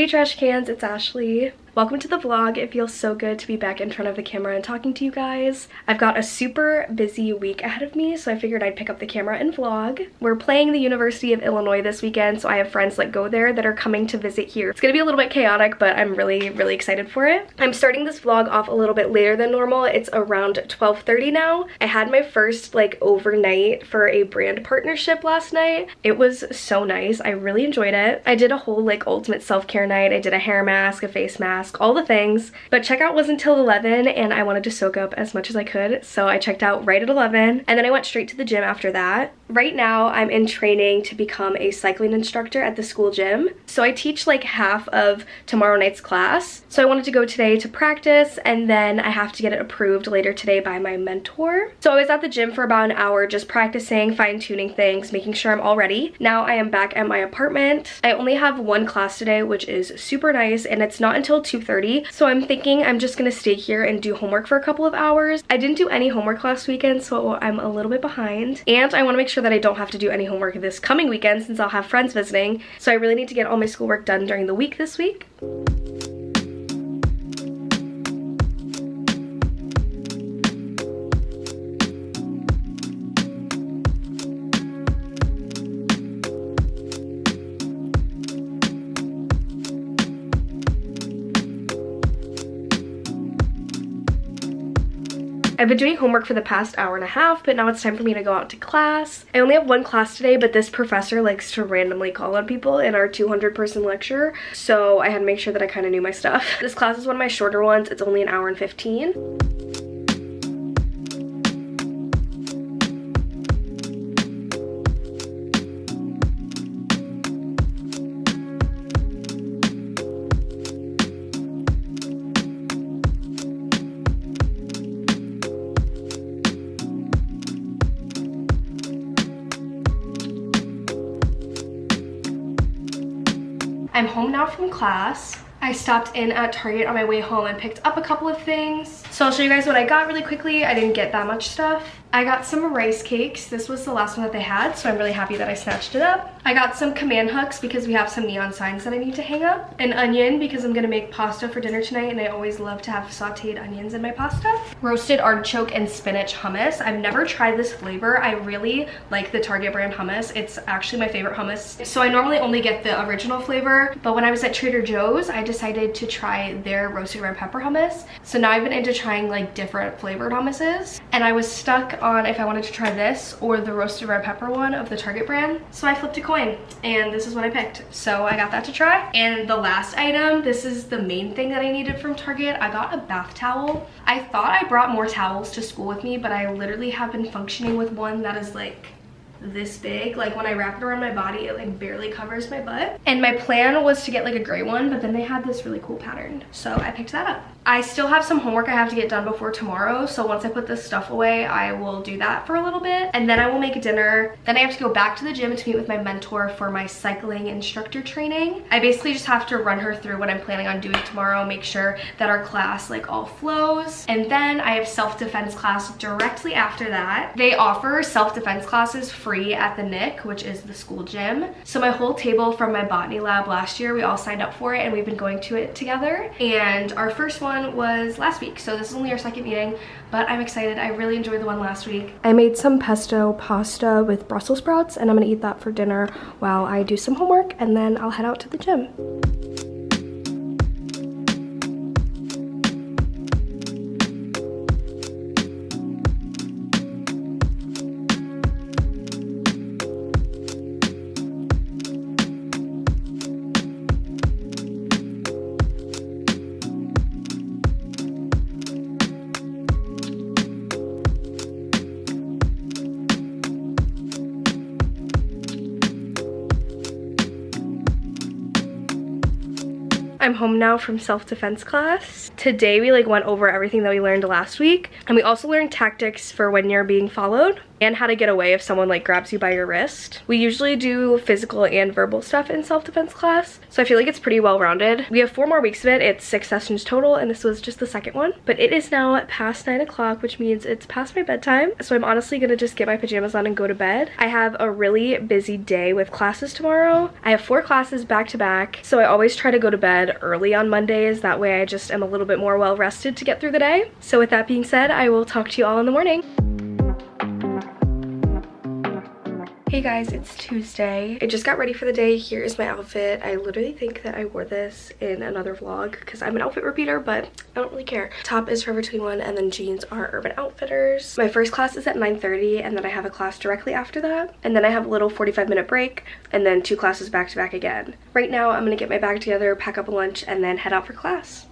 Hey trash cans, it's Ashleigh. Welcome to the vlog. It feels so good to be back in front of the camera and talking to you guys. I've got a super busy week ahead of me, so I figured I'd pick up the camera and vlog. We're playing the University of Illinois this weekend, so I have friends that go there that are coming to visit here. It's gonna be a little bit chaotic, but I'm really, really excited for it. I'm starting this vlog off a little bit later than normal. It's around 12.30 now. I had my first like overnight for a brand partnership last night. It was so nice. I really enjoyed it. I did a whole like ultimate self-care night. I did a hair mask, a face mask, mask, all the things. But checkout was until 11 and I wanted to soak up as much as I could. So I checked out right at 11 and then I went straight to the gym after that. Right now I'm in training to become a cycling instructor at the school gym. So I teach like half of tomorrow night's class. So I wanted to go today to practice and then I have to get it approved later today by my mentor. So I was at the gym for about an hour just practicing, fine tuning things, making sure I'm all ready. Now I am back at my apartment. I only have one class today which is super nice and it's not until 2.30. So I'm thinking I'm just gonna stay here and do homework for a couple of hours. I didn't do any homework last weekend so I'm a little bit behind and I wanna make sure that I don't have to do any homework this coming weekend since I'll have friends visiting. So I really need to get all my schoolwork done during the week this week. I've been doing homework for the past hour and a half, but now it's time for me to go out to class. I only have one class today, but this professor likes to randomly call on people in our 200 person lecture. So I had to make sure that I kind of knew my stuff. This class is one of my shorter ones. It's only an hour and 15. From class. I stopped in at Target on my way home and picked up a couple of things. So I'll show you guys what I got really quickly. I didn't get that much stuff. I got some rice cakes. This was the last one that they had, so I'm really happy that I snatched it up. I got some command hooks because we have some neon signs that I need to hang up. An onion because I'm gonna make pasta for dinner tonight and I always love to have sauteed onions in my pasta. Roasted artichoke and spinach hummus. I've never tried this flavor. I really like the Target brand hummus. It's actually my favorite hummus. So I normally only get the original flavor, but when I was at Trader Joe's, I decided to try their roasted red pepper hummus. So now I've been into trying like different flavored hummuses and I was stuck on if I wanted to try this or the roasted red pepper one of the Target brand. So I flipped a coin and this is what I picked. So I got that to try. And the last item, this is the main thing that I needed from Target. I got a bath towel. I thought I brought more towels to school with me, but I literally have been functioning with one that is like this big like when I wrap it around my body it like barely covers my butt and my plan was to get like a gray one but then they had this really cool pattern so I picked that up I still have some homework I have to get done before tomorrow. So once I put this stuff away, I will do that for a little bit. And then I will make dinner. Then I have to go back to the gym to meet with my mentor for my cycling instructor training. I basically just have to run her through what I'm planning on doing tomorrow, make sure that our class like all flows. And then I have self-defense class directly after that. They offer self-defense classes free at the NIC, which is the school gym. So my whole table from my botany lab last year, we all signed up for it and we've been going to it together. And our first one one was last week. So this is only our second meeting, but I'm excited. I really enjoyed the one last week. I made some pesto pasta with Brussels sprouts and I'm gonna eat that for dinner while I do some homework and then I'll head out to the gym. Home now from self-defense class. Today we like went over everything that we learned last week and we also learned tactics for when you're being followed. and how to get away if someone like grabs you by your wrist. We usually do physical and verbal stuff in self-defense class, so I feel like it's pretty well-rounded. We have four more weeks of it. It's six sessions total, and this was just the second one. But it is now past nine o'clock, which means it's past my bedtime. So I'm honestly gonna just get my pajamas on and go to bed. I have a really busy day with classes tomorrow. I have four classes back to back, so I always try to go to bed early on Mondays. That way I just am a little bit more well rested to get through the day. So with that being said, I will talk to you all in the morning. Hey guys, it's Tuesday. I just got ready for the day. Here is my outfit. I literally think that I wore this in another vlog because I'm an outfit repeater, but I don't really care. Top is Forever 21 and then jeans are Urban Outfitters. My first class is at 9.30 and then I have a class directly after that. And then I have a little 45 minute break and then two classes back to back again. Right now, I'm gonna get my bag together, pack up a lunch, and then head out for class.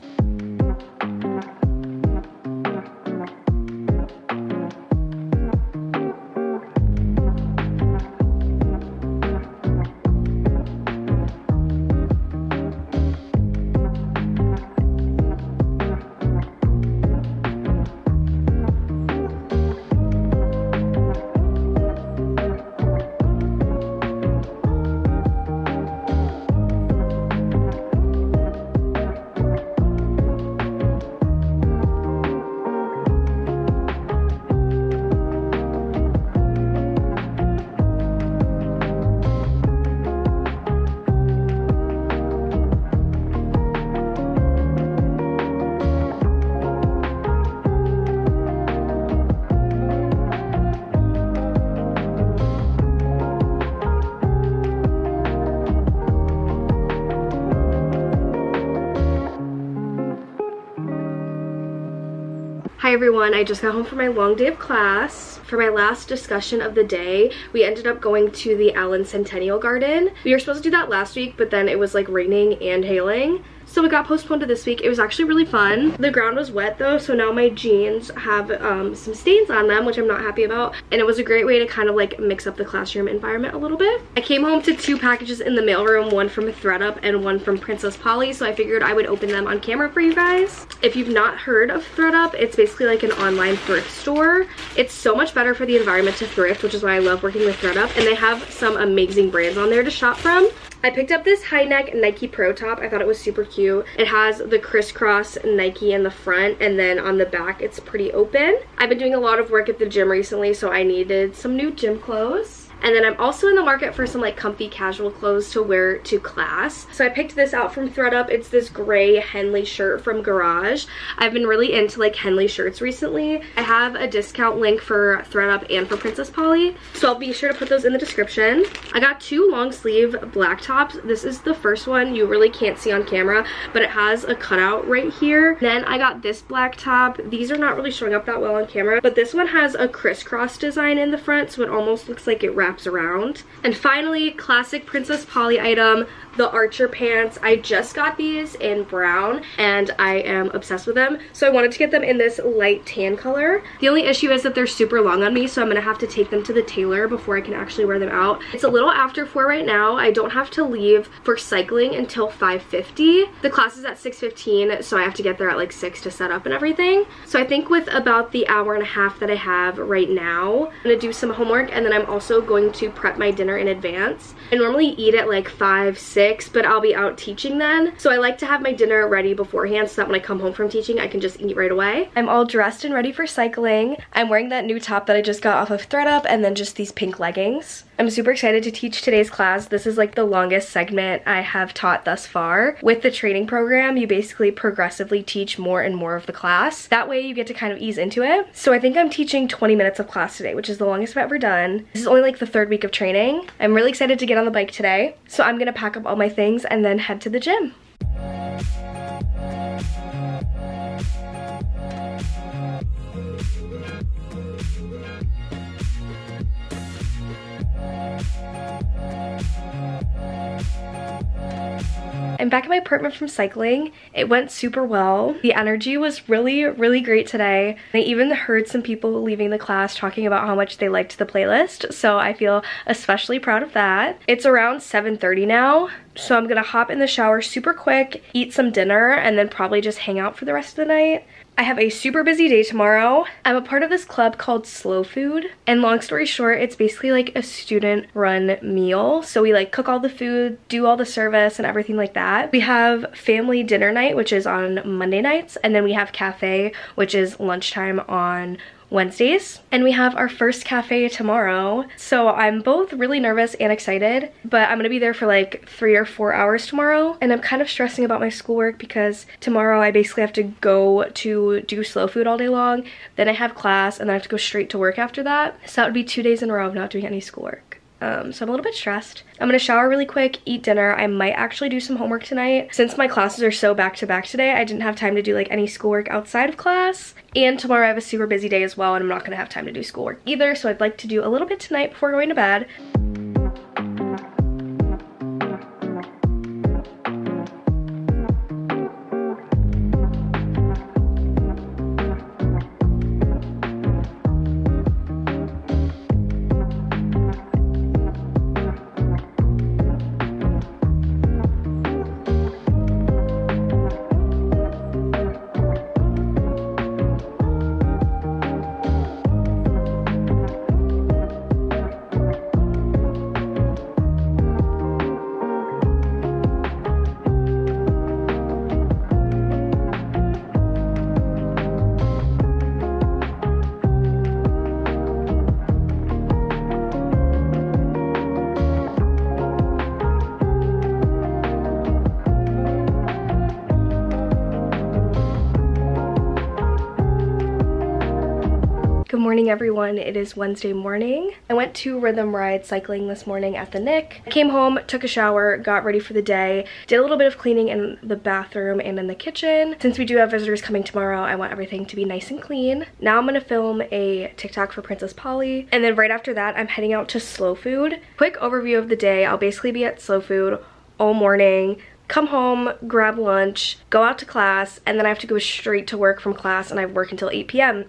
Everyone, I just got home from my long day of class. For my last discussion of the day, we ended up going to the Allen Centennial Garden. We were supposed to do that last week, but then it was like raining and hailing. So it got postponed to this week. It was actually really fun. The ground was wet though, so now my jeans have um, some stains on them, which I'm not happy about. And it was a great way to kind of like mix up the classroom environment a little bit. I came home to two packages in the mailroom, one from thredUP and one from Princess Polly, so I figured I would open them on camera for you guys. If you've not heard of thredUP, it's basically like an online thrift store. It's so much better for the environment to thrift, which is why I love working with thredUP, and they have some amazing brands on there to shop from. I picked up this high neck Nike Pro top. I thought it was super cute. It has the crisscross Nike in the front and then on the back it's pretty open. I've been doing a lot of work at the gym recently so I needed some new gym clothes. And then I'm also in the market for some like comfy casual clothes to wear to class. So I picked this out from thredUP. It's this gray Henley shirt from Garage. I've been really into like Henley shirts recently. I have a discount link for thredUP and for Princess Polly. So I'll be sure to put those in the description. I got two long sleeve black tops. This is the first one. You really can't see on camera, but it has a cutout right here. Then I got this black top. These are not really showing up that well on camera, but this one has a crisscross design in the front, so it almost looks like it wraps wraps around. And finally, classic Princess Polly item, the Archer pants. I just got these in brown and I am obsessed with them. So I wanted to get them in this light tan color. The only issue is that they're super long on me, so I'm gonna have to take them to the tailor before I can actually wear them out. It's a little after four right now. I don't have to leave for cycling until 5.50. The class is at 6.15, so I have to get there at like six to set up and everything. So I think with about the hour and a half that I have right now, I'm gonna do some homework and then I'm also going to prep my dinner in advance. I normally eat at like five, six, but I'll be out teaching then. So I like to have my dinner ready beforehand so that when I come home from teaching, I can just eat right away. I'm all dressed and ready for cycling. I'm wearing that new top that I just got off of thredUP and then just these pink leggings. I'm super excited to teach today's class. This is like the longest segment I have taught thus far. With the training program, you basically progressively teach more and more of the class. That way you get to kind of ease into it. So I think I'm teaching 20 minutes of class today, which is the longest I've ever done. This is only like the third week of training. I'm really excited to get on the bike today. So I'm gonna pack up all my things and then head to the gym. I'm back at my apartment from cycling. It went super well. The energy was really, really great today. I even heard some people leaving the class talking about how much they liked the playlist, so I feel especially proud of that. It's around 7.30 now, So I'm gonna hop in the shower super quick, eat some dinner, and then probably just hang out for the rest of the night. I have a super busy day tomorrow. I'm a part of this club called Slow Food. And long story short, it's basically like a student run meal. So we like cook all the food, do all the service and everything like that. We have family dinner night, which is on Monday nights. And then we have cafe, which is lunchtime on Wednesdays. And we have our first cafe tomorrow. So I'm both really nervous and excited, but I'm gonna be there for like three or four hours tomorrow. And I'm kind of stressing about my schoolwork because tomorrow I basically have to go to do slow food all day long. Then I have class and then I have to go straight to work after that. So that would be two days in a row of not doing any schoolwork. Um, so I'm a little bit stressed. I'm gonna shower really quick, eat dinner. I might actually do some homework tonight. Since my classes are so back to back today, I didn't have time to do like any schoolwork outside of class. And tomorrow I have a super busy day as well and I'm not gonna have time to do schoolwork either. So I'd like to do a little bit tonight before going to bed. Morning everyone, it is Wednesday morning. I went to Rhythm Ride cycling this morning at the Nick. Came home, took a shower, got ready for the day, did a little bit of cleaning in the bathroom and in the kitchen. Since we do have visitors coming tomorrow, I want everything to be nice and clean. Now I'm gonna film a TikTok for Princess Polly and then right after that I'm heading out to Slow Food. Quick overview of the day, I'll basically be at Slow Food all morning, come home, grab lunch, go out to class, and then I have to go straight to work from class and I work until 8 p.m.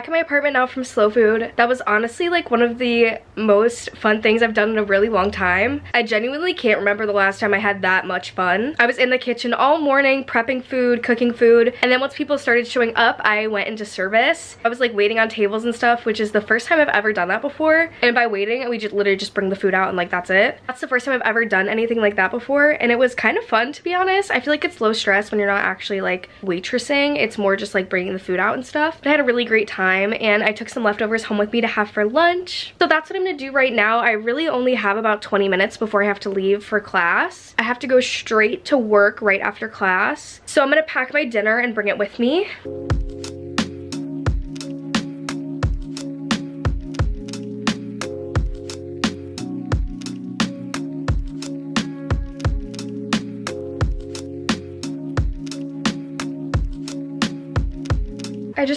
back in my apartment now from Slow Food. That was honestly like one of the most fun things I've done in a really long time. I genuinely can't remember the last time I had that much fun. I was in the kitchen all morning prepping food, cooking food, and then once people started showing up, I went into service. I was like waiting on tables and stuff, which is the first time I've ever done that before. And by waiting, we just literally just bring the food out and like that's it. That's the first time I've ever done anything like that before, and it was kind of fun to be honest. I feel like it's low stress when you're not actually like waitressing. It's more just like bringing the food out and stuff. But I had a really great time and I took some leftovers home with me to have for lunch. So that's what I'm gonna do right now. I really only have about 20 minutes before I have to leave for class. I have to go straight to work right after class. So I'm gonna pack my dinner and bring it with me.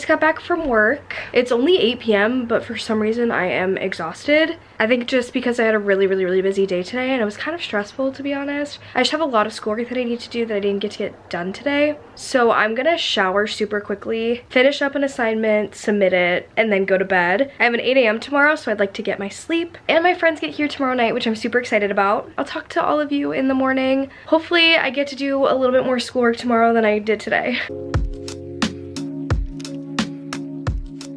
Just got back from work. It's only 8 p.m. but for some reason I am exhausted. I think just because I had a really, really, really busy day today and it was kind of stressful to be honest. I just have a lot of schoolwork that I need to do that I didn't get to get done today. So I'm gonna shower super quickly, finish up an assignment, submit it, and then go to bed. I have an 8 a.m. tomorrow so I'd like to get my sleep. And my friends get here tomorrow night which I'm super excited about. I'll talk to all of you in the morning. Hopefully I get to do a little bit more schoolwork tomorrow than I did today.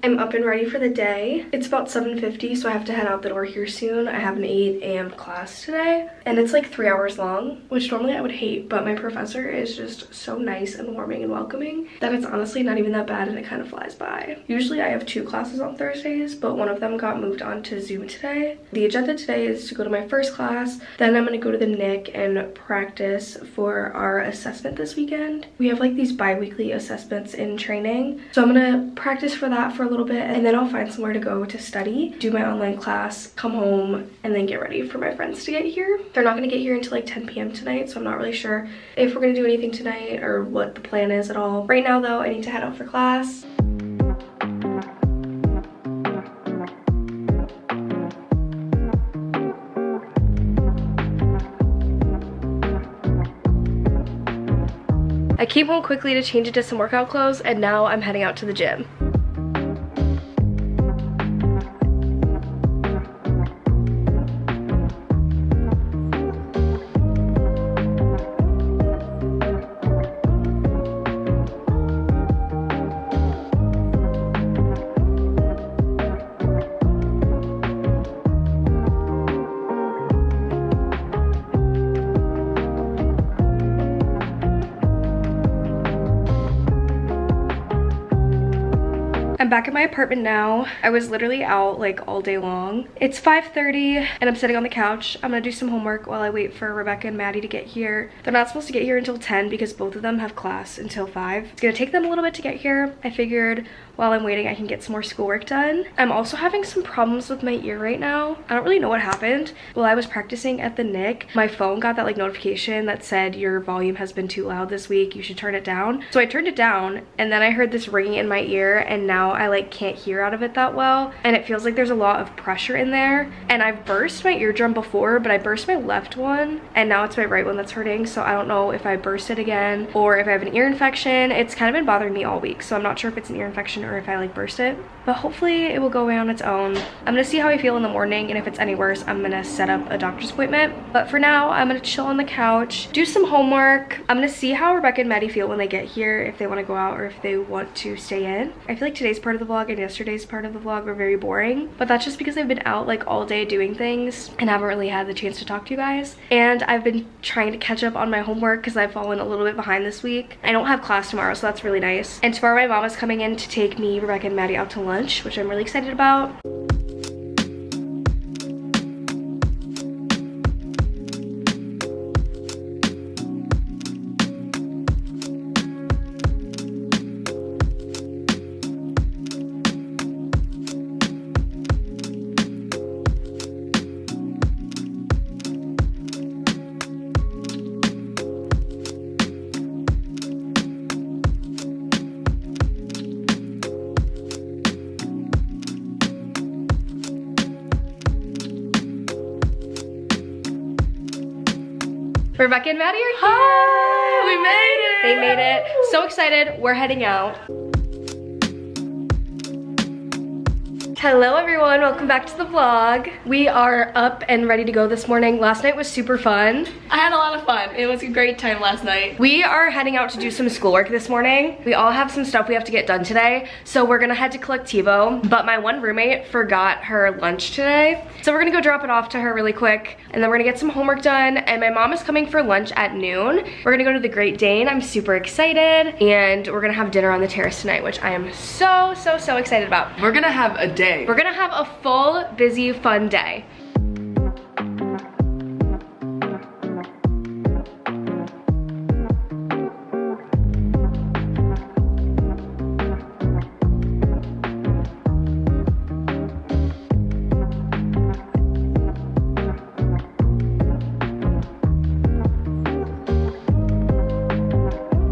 I'm up and ready for the day. It's about 7.50 so I have to head out the door here soon. I have an 8 a.m. class today and it's like three hours long which normally I would hate but my professor is just so nice and warming and welcoming that it's honestly not even that bad and it kind of flies by. Usually I have two classes on Thursdays but one of them got moved on to Zoom today. The agenda today is to go to my first class then I'm to go to the NIC and practice for our assessment this weekend. We have like these bi-weekly assessments in training so I'm gonna practice for that for a little bit and then I'll find somewhere to go to study, do my online class, come home, and then get ready for my friends to get here. They're not gonna get here until like 10 p.m. tonight, so I'm not really sure if we're gonna do anything tonight or what the plan is at all. Right now though, I need to head out for class. I came home quickly to change into some workout clothes and now I'm heading out to the gym. I'm back at my apartment now. I was literally out like all day long. It's 5.30 and I'm sitting on the couch. I'm gonna do some homework while I wait for Rebekah and Maddy to get here. They're not supposed to get here until 10 because both of them have class until 5. It's gonna take them a little bit to get here. I figured while I'm waiting I can get some more schoolwork done. I'm also having some problems with my ear right now. I don't really know what happened. While I was practicing at the NIC, my phone got that like notification that said your volume has been too loud this week. You should turn it down. So I turned it down and then I heard this ringing in my ear and now I like can't hear out of it that well and it feels like there's a lot of pressure in there. And I've burst my eardrum before but I burst my left one and now it's my right one that's hurting so I don't know if I burst it again or if I have an ear infection. It's kind of been bothering me all week so I'm not sure if it's an ear infection or if I like burst it. But hopefully it will go away on its own. I'm gonna see how I feel in the morning and if it's any worse I'm gonna set up a doctor's appointment. But for now I'm gonna chill on the couch do some homework. I'm gonna see how Rebekah and Maddy feel when they get here if they want to go out or if they want to stay in. I feel like today's part of the vlog and yesterday's part of the vlog were very boring but that's just because I've been out like all day doing things and haven't really had the chance to talk to you guys. And I've been trying to catch up on my homework because I've fallen a little bit behind this week. I don't have class tomorrow so that's really nice. And tomorrow my mom is coming in to take me Rebekah and Maddy out to lunch which I'm really excited about Rebekah and Maddy are here. Hi, we made it. They made it. So excited. We're heading out. Hello everyone, welcome back to the vlog. We are up and ready to go this morning. Last night was super fun. I had a lot of fun. It was a great time last night. We are heading out to do some schoolwork this morning. We all have some stuff we have to get done today. So we're gonna head to Colectivo, but my one roommate forgot her lunch today. So we're gonna go drop it off to her really quick and then we're gonna get some homework done and my mom is coming for lunch at noon. We're gonna go to the Great Dane. I'm super excited and we're gonna have dinner on the terrace tonight, which I am so, so, so excited about. We're gonna have a day day. We're gonna have a full, busy, fun day.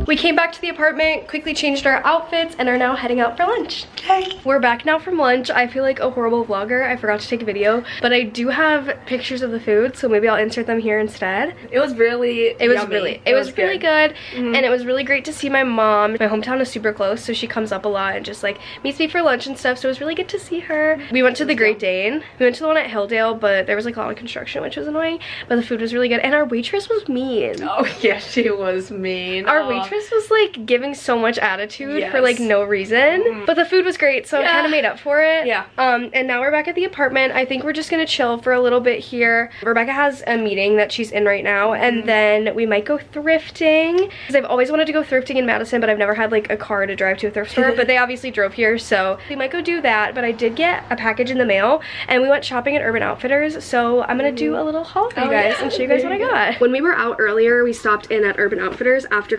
We came back to the apartment, quickly changed our outfits, and are now heading out for lunch. Okay. We're back now from lunch. I feel like a horrible vlogger. I forgot to take a video, but I do have pictures of the food, so maybe I'll insert them here instead. It was really It was yummy. really, it, it was, was really good, mm -hmm. and it was really great to see my mom. My hometown is super close, so she comes up a lot and just like meets me for lunch and stuff, so it was really good to see her. We went to the Great Dane. We went to the one at Hilldale, but there was like a lot of construction, which was annoying, but the food was really good, and our waitress was mean. Oh yeah, she was mean. Our waitress was like giving so much attitude yes. for like no reason. Mm. But the food was great, so yeah. it kind of made up for it. Yeah. Um, and now we're back at the apartment. I think we're just gonna chill for a little bit here. Rebekah has a meeting that she's in right now, and mm. then we might go thrifting. Because I've always wanted to go thrifting in Madison, but I've never had like a car to drive to a thrift store. but they obviously drove here, so we might go do that. But I did get a package in the mail, and we went shopping at Urban Outfitters, so I'm gonna do a little haul for you oh, guys yeah. and show you guys what I got. When we were out earlier, we stopped in at Urban Outfitters after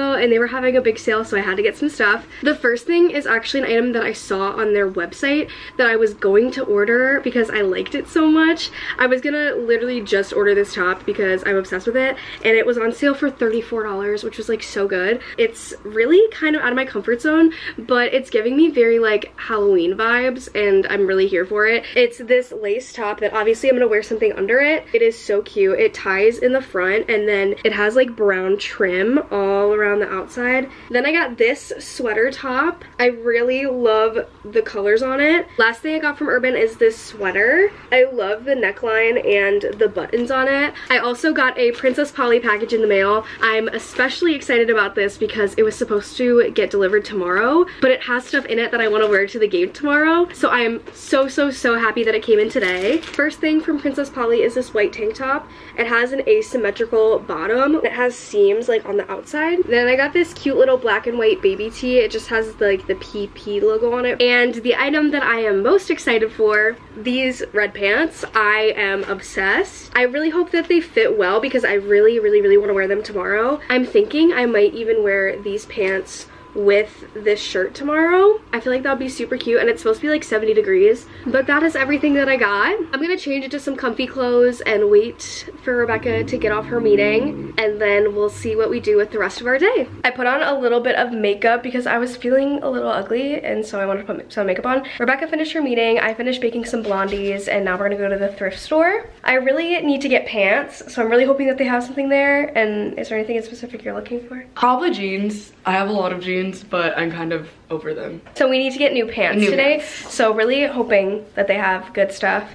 Colectivo, and they were having a big sale, so I had to get some stuff. The first thing is actually an item that I saw on their website that I was going to order because I liked it so much. I was gonna literally just order this top because I'm obsessed with it, and it was on sale for $34, which was like so good. It's really kind of out of my comfort zone, but it's giving me very like Halloween vibes, and I'm really here for it. It's this lace top that obviously I'm gonna wear something under it. It is so cute. It ties in the front, and then it has like brown trim all around around the outside. Then I got this sweater top. I really love the colors on it. Last thing I got from Urban is this sweater. I love the neckline and the buttons on it. I also got a Princess Polly package in the mail. I'm especially excited about this because it was supposed to get delivered tomorrow, but it has stuff in it that I want to wear to the game tomorrow. So I am so, so, so happy that it came in today. First thing from Princess Polly is this white tank top. It has an asymmetrical bottom. It has seams like on the outside. Then I got this cute little black and white baby tee. It just has like the PP logo on it. And the item that I am most excited for, these red pants. I am obsessed. I really hope that they fit well because I really, really, really want to wear them tomorrow. I'm thinking I might even wear these pants with this shirt tomorrow. I feel like that would be super cute and it's supposed to be like 70 degrees. But that is everything that I got. I'm gonna change into some comfy clothes and wait for Rebekah to get off her meeting and then we'll see what we do with the rest of our day. I put on a little bit of makeup because I was feeling a little ugly and so I wanted to put some makeup on. Rebekah finished her meeting, I finished baking some blondies and now we're gonna go to the thrift store. I really need to get pants so I'm really hoping that they have something there and is there anything in specific you're looking for? Probably jeans. I have a lot of jeans, but I'm kind of over them. So we need to get new pants New today. pants. So really hoping that they have good stuff.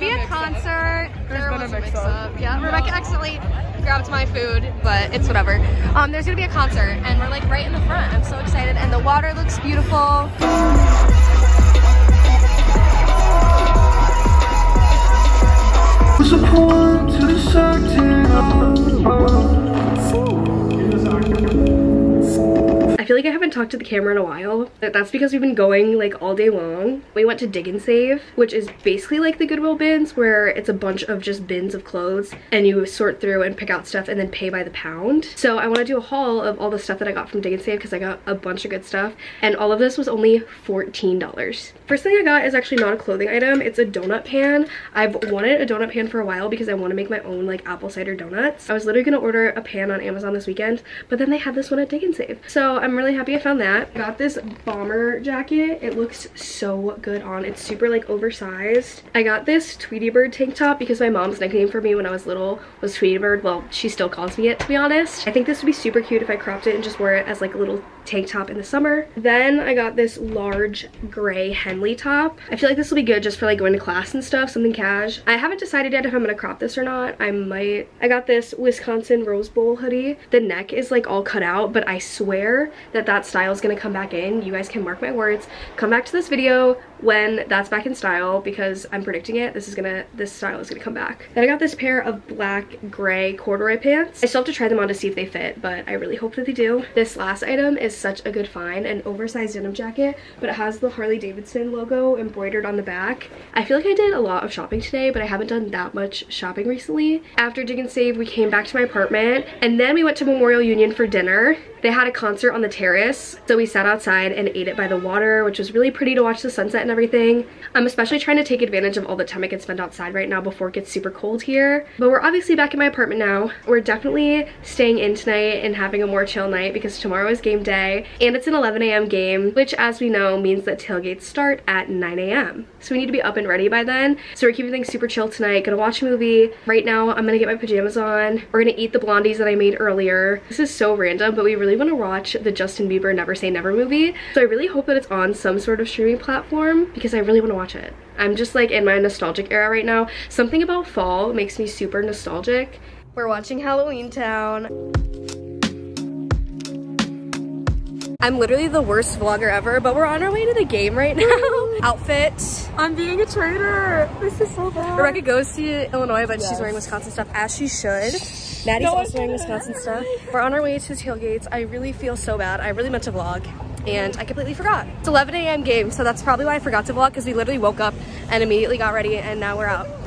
Dinner. There's gonna be a concert. There's been a mix-up. Yeah, Rebekah accidentally grabbed my food, but it's whatever. Um, there's gonna be a concert, and we're like right in the front. I'm so excited, and the water looks beautiful. What's the point to dissecting I feel like I haven't talked to the camera in a while. That's because we've been going like all day long. We went to Dig and Save, which is basically like the Goodwill bins where it's a bunch of just bins of clothes and you sort through and pick out stuff and then pay by the pound. So I want to do a haul of all the stuff that I got from Dig and Save because I got a bunch of good stuff and all of this was only $14. First thing I got is actually not a clothing item. It's a donut pan. I've wanted a donut pan for a while because I want to make my own like apple cider donuts. I was literally going to order a pan on Amazon this weekend, but then they had this one at Dig and Save. So I'm really happy I found that. I got this bomber jacket. It looks so good on. It's super like oversized. I got this Tweety Bird tank top because my mom's nickname for me when I was little was Tweety Bird. Well, she still calls me it to be honest. I think this would be super cute if I cropped it and just wore it as like a little tank top in the summer. Then I got this large gray Henley top. I feel like this will be good just for like going to class and stuff, something cash. I haven't decided yet if I'm gonna crop this or not. I might. I got this Wisconsin Rose Bowl hoodie. The neck is like all cut out, but I swear that that style is gonna come back in. You guys can mark my words. Come back to this video when that's back in style because I'm predicting it. This is gonna, this style is gonna come back. Then I got this pair of black gray corduroy pants. I still have to try them on to see if they fit, but I really hope that they do. This last item is such a good find, an oversized denim jacket, but it has the Harley Davidson logo embroidered on the back. I feel like I did a lot of shopping today, but I haven't done that much shopping recently. After Dig and Save, we came back to my apartment, and then we went to Memorial Union for dinner. They had a concert on the terrace, so we sat outside and ate it by the water, which was really pretty to watch the sunset and everything. I'm especially trying to take advantage of all the time I can spend outside right now before it gets super cold here. But we're obviously back in my apartment now. We're definitely staying in tonight and having a more chill night because tomorrow is game day, and it's an 11 a.m. game, which as we know means that tailgates start at 9 a.m. So we need to be up and ready by then. So we're keeping things super chill tonight, gonna watch a movie. Right now, I'm gonna get my pajamas on. We're gonna eat the blondies that I made earlier. This is so random, but we really wanna watch the Justin Bieber Never Say Never movie. So I really hope that it's on some sort of streaming platform because I really wanna watch it. I'm just like in my nostalgic era right now. Something about fall makes me super nostalgic. We're watching Halloweentown. I'm literally the worst vlogger ever, but we're on our way to the game right now. Outfit. I'm being a traitor. This is so bad. Rebekah goes to Illinois, but she's wearing Wisconsin stuff as she should. Maddy's also wearing Wisconsin stuff. We're on our way to the tailgates. I really feel so bad. I really meant to vlog and I completely forgot. It's 11 a.m. game, so that's probably why I forgot to vlog because we literally woke up and immediately got ready and now we're out.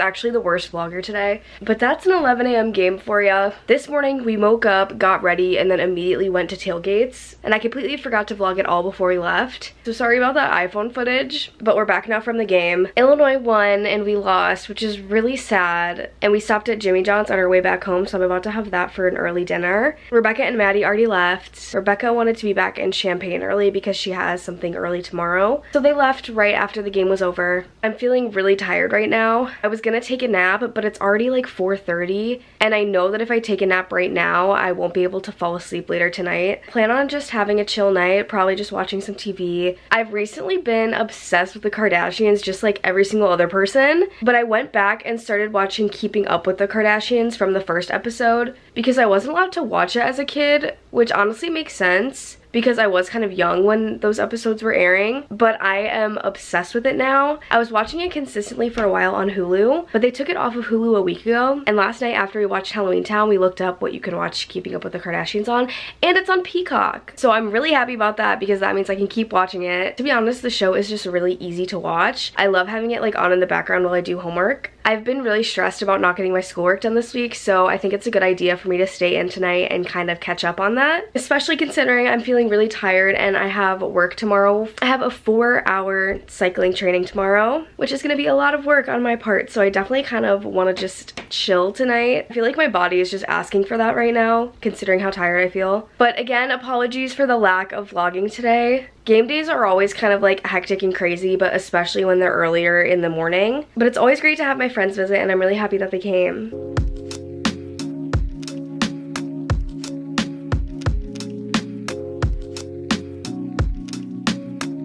Actually the worst vlogger today. But that's an 11 a.m. game for ya. This morning we woke up, got ready, and then immediately went to tailgates. And I completely forgot to vlog it all before we left. So sorry about that iPhone footage, but we're back now from the game. Illinois won and we lost, which is really sad. And we stopped at Jimmy John's on our way back home, so I'm about to have that for an early dinner. Rebekah and Maddy already left. Rebekah wanted to be back in Champaign early because she has something early tomorrow. So they left right after the game was over. I'm feeling really tired right now. I was gonna take a nap, but it's already like 4.30 and I know that if I take a nap right now, I won't be able to fall asleep later tonight. Plan on just having a chill night, probably just watching some TV. I've recently been obsessed with the Kardashians just like every single other person, but I went back and started watching Keeping Up with the Kardashians from the first episode because I wasn't allowed to watch it as a kid, which honestly makes sense because I was kind of young when those episodes were airing, but I am obsessed with it now. I was watching it consistently for a while on Hulu, but they took it off of Hulu a week ago, and last night after we watched Halloweentown, we looked up what you can watch Keeping Up with the Kardashians on, and it's on Peacock. So I'm really happy about that because that means I can keep watching it. To be honest, the show is just really easy to watch. I love having it like on in the background while I do homework. I've been really stressed about not getting my schoolwork done this week, so I think it's a good idea for me to stay in tonight and kind of catch up on that, especially considering I'm feeling really tired and I have work tomorrow. I have a four hour cycling training tomorrow, which is gonna be a lot of work on my part, so I definitely kind of wanna just chill tonight. I feel like my body is just asking for that right now, considering how tired I feel. But again, apologies for the lack of vlogging today. Game days are always kind of like hectic and crazy, but especially when they're earlier in the morning. But it's always great to have my friends visit and I'm really happy that they came.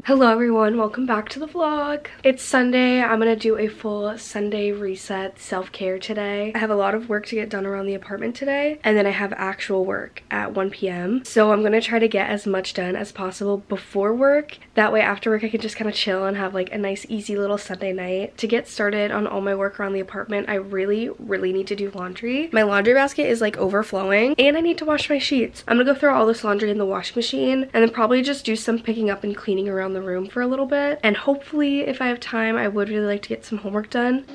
Hello everyone, welcome back to the vlog. It's Sunday. I'm gonna do a full Sunday reset self-care today. I have a lot of work to get done around the apartment today, and then I have actual work at 1 p.m. So I'm gonna try to get as much done as possible before work. That way after work I can just kind of chill and have like a nice easy little Sunday night. To get started on all my work around the apartment, I really, really need to do laundry. My laundry basket is like overflowing, and I need to wash my sheets. I'm gonna go throw all this laundry in the washing machine, and then probably just do some picking up and cleaning around the room for a little bit. And hopefully, if I have time, I would really like to get some homework done.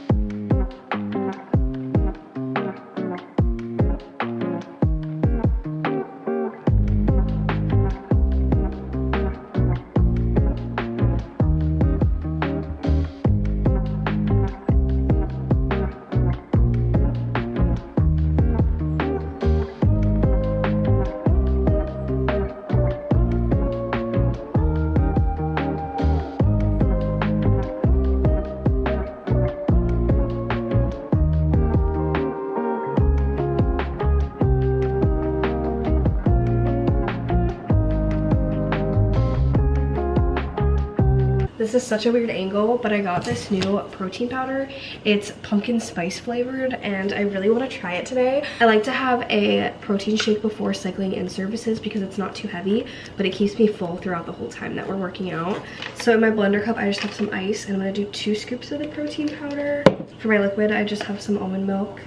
This is such a weird angle, but I got this new protein powder. It's pumpkin spice flavored and I really want to try it today. I like to have a protein shake before cycling in services because it's not too heavy, but it keeps me full throughout the whole time that we're working out. So in my blender cup, I just have some ice and I'm gonna do two scoops of the protein powder. For my liquid, I just have some almond milk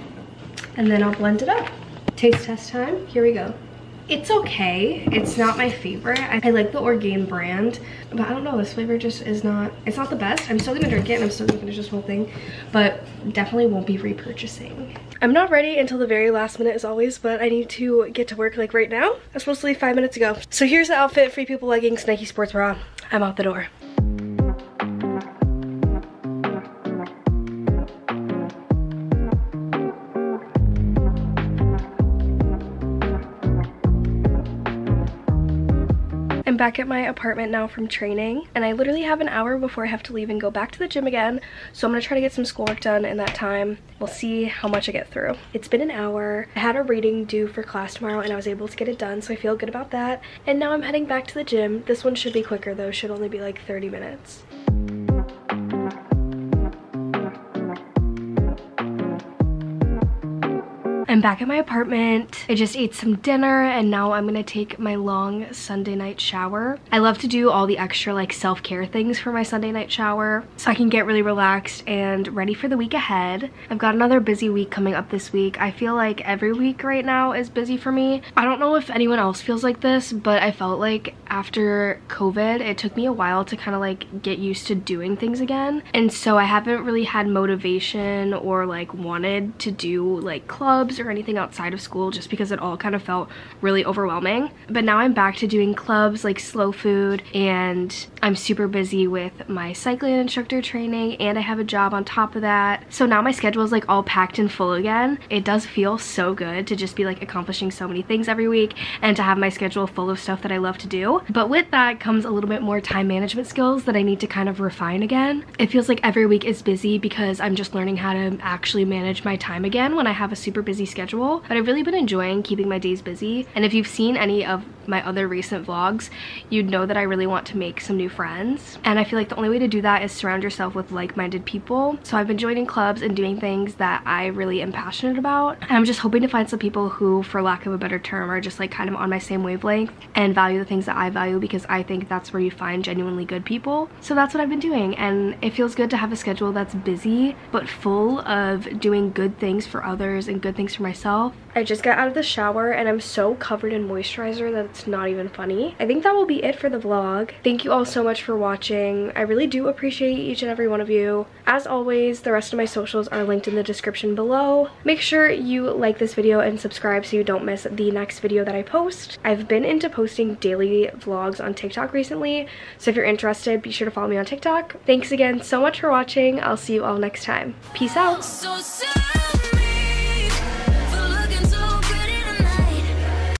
and then I'll blend it up. Taste test time, here we go. It's okay. It's not my favorite. I, I, like the Orgain brand, but I don't know, this flavor just is not, it's not the best. I'm still gonna drink it and I'm still gonna finish this whole thing, but definitely won't be repurchasing. I'm not ready until the very last minute as always, but I need to get to work like right now. I was supposed to leave five minutes ago. So here's the outfit, Free People leggings, Nike sports bra. I'm out the door. Back at my apartment now from training and I literally have an hour before I have to leave and go back to the gym again. So I'm gonna try to get some schoolwork done in that time. We'll see how much I get through. It's been an hour. I had a reading due for class tomorrow and I was able to get it done so I feel good about that. And now I'm heading back to the gym. This one should be quicker though, should only be like 30 minutes. I'm back at my apartment. I just ate some dinner and now I'm gonna take my long Sunday night shower. I love to do all the extra like self-care things for my Sunday night shower so I can get really relaxed and ready for the week ahead. I've got another busy week coming up this week. I feel like every week right now is busy for me. I don't know if anyone else feels like this, but I felt like after COVID, it took me a while to kind of like get used to doing things again. And so I haven't really had motivation or like wanted to do like clubs or anything outside of school just because it all kind of felt really overwhelming. But now I'm back to doing clubs like slow food and I'm super busy with my cycling instructor training and I have a job on top of that. So now my schedule is like all packed and full again. It does feel so good to just be like accomplishing so many things every week and to have my schedule full of stuff that I love to do. But with that comes a little bit more time management skills that I need to kind of refine again. It feels like every week is busy because I'm just learning how to actually manage my time again when I have a super busy schedule. But I've really been enjoying keeping my days busy. And if you've seen any of my other recent vlogs, you'd know that I really want to make some new friends. And I feel like the only way to do that is surround yourself with like-minded people. So I've been joining clubs and doing things that I really am passionate about. And I'm just hoping to find some people who, for lack of a better term, are just like kind of on my same wavelength and value the things that I value because I think that's where you find genuinely good people. So that's what I've been doing. And it feels good to have a schedule that's busy, but full of doing good things for others and good things for myself. I just got out of the shower and I'm so covered in moisturizer that it's not even funny. I think that will be it for the vlog. Thank you all so much for watching. I really do appreciate each and every one of you. As always, the rest of my socials are linked in the description below. Make sure you like this video and subscribe so you don't miss the next video that I post. I've been into posting daily vlogs on TikTok recently, so if you're interested, be sure to follow me on TikTok. Thanks again so much for watching. I'll see you all next time. Peace out.